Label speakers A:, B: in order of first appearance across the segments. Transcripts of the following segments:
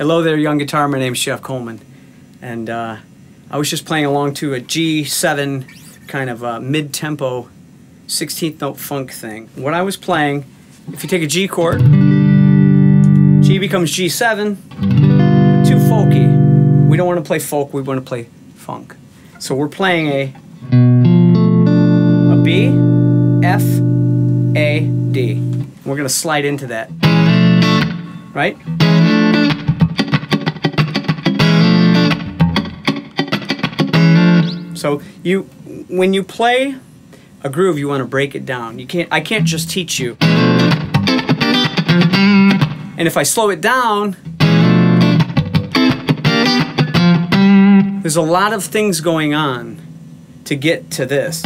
A: Hello there, young guitar. My name's Jeff Kollman, and uh, I was just playing along to a G7 kind of uh, mid-tempo 16th note funk thing. What I was playing, if you take a G chord, G becomes G7, too folky. We don't want to play folk, we want to play funk. So we're playing a, a B, F, A, D. We're going to slide into that, right? So you, when you play a groove, you want to break it down. You can't. I can't just teach you. And if I slow it down, there's a lot of things going on to get to this.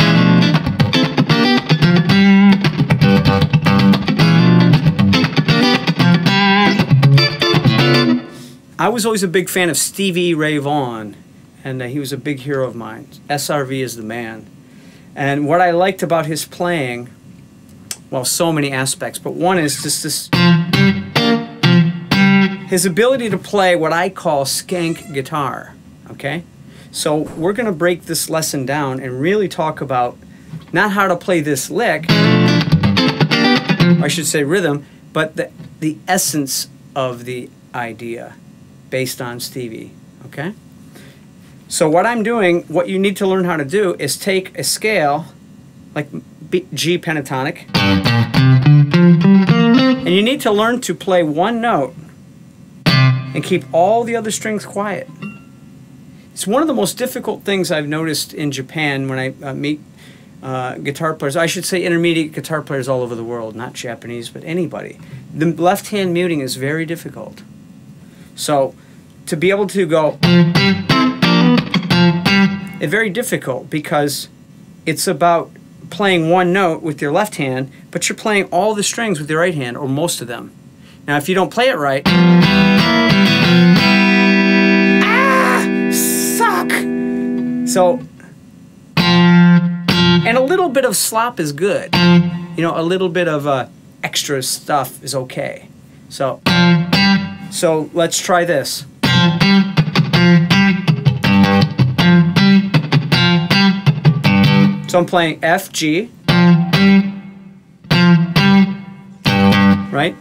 A: I was always a big fan of Stevie Ray Vaughan and uh, he was a big hero of mine. SRV is the man. And what I liked about his playing, well, so many aspects, but one is just this his ability to play what I call skank guitar. Okay? So we're going to break this lesson down and really talk about not how to play this lick, I should say rhythm, but the, the essence of the idea based on Stevie. Okay? So what I'm doing, what you need to learn how to do is take a scale, like G pentatonic, and you need to learn to play one note and keep all the other strings quiet. It's one of the most difficult things I've noticed in Japan when I uh, meet uh, guitar players. I should say intermediate guitar players all over the world, not Japanese, but anybody. The left hand muting is very difficult. So to be able to go it's very difficult because it's about playing one note with your left hand, but you're playing all the strings with your right hand, or most of them. Now, if you don't play it right, ah, suck. So, and a little bit of slop is good. You know, a little bit of uh, extra stuff is okay. So, so let's try this. So I'm playing F, G, right?